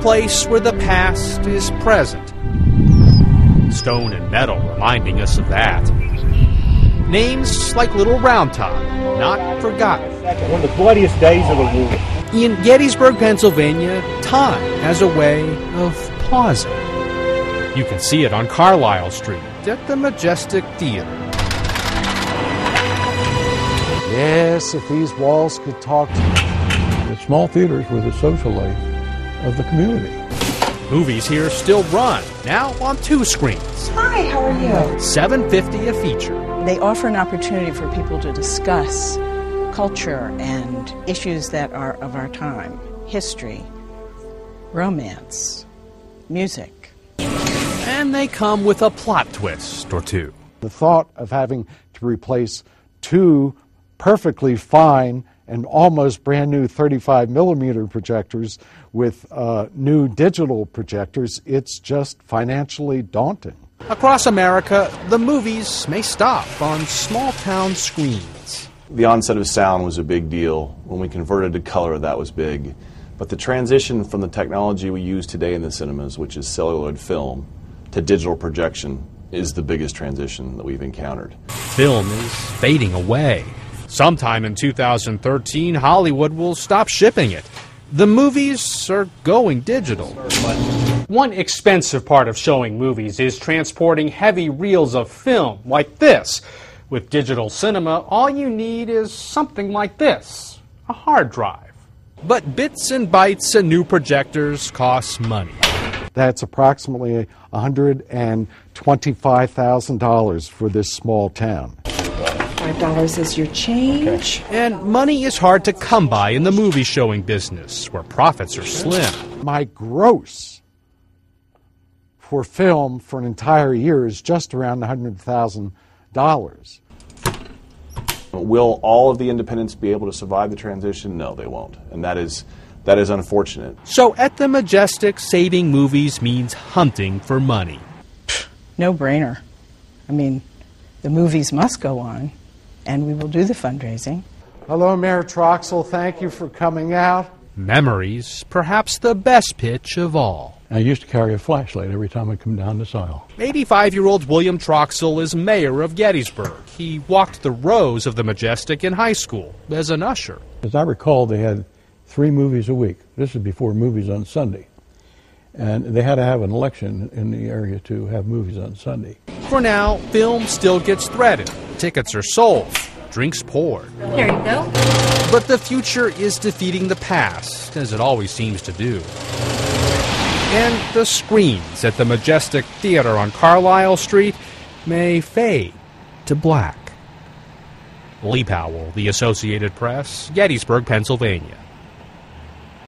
place where the past is present. Stone and metal reminding us of that. Names like Little Round Top, not forgotten. One of the bloodiest days of the war. In Gettysburg, Pennsylvania, time has a way of pausing. You can see it on Carlisle Street at the Majestic Theater. Yes, if these walls could talk to The small theaters were the social life of the community. Movies here still run, now on two screens. Hi, how are you? 750 a feature. They offer an opportunity for people to discuss culture and issues that are of our time history, romance, music. And they come with a plot twist or two. The thought of having to replace two perfectly fine and almost brand new 35 millimeter projectors with uh, new digital projectors, it's just financially daunting. Across America, the movies may stop on small town screens. The onset of sound was a big deal. When we converted to color, that was big. But the transition from the technology we use today in the cinemas, which is celluloid film, to digital projection, is the biggest transition that we've encountered. Film is fading away. Sometime in 2013, Hollywood will stop shipping it. The movies are going digital. One expensive part of showing movies is transporting heavy reels of film like this. With digital cinema, all you need is something like this a hard drive. But bits and bytes and new projectors cost money. That's approximately $125,000 for this small town. Five dollars is your change. And money is hard to come by in the movie showing business, where profits are slim. My gross for film for an entire year is just around $100,000. Will all of the independents be able to survive the transition? No, they won't. And that is, that is unfortunate. So at the Majestic, saving movies means hunting for money. No brainer. I mean, the movies must go on, and we will do the fundraising. Hello, Mayor Troxell. Thank you for coming out. Memories, perhaps the best pitch of all. I used to carry a flashlight every time I come down this aisle. 85 year old William Troxell is mayor of Gettysburg. He walked the rows of the Majestic in high school as an usher. As I recall, they had three movies a week. This is before movies on Sunday. And they had to have an election in the area to have movies on Sunday. For now, film still gets threaded, tickets are sold, drinks poured. There you go. But the future is defeating the past, as it always seems to do. And the screens at the Majestic Theater on Carlisle Street may fade to black. Lee Powell, The Associated Press, Gettysburg, Pennsylvania.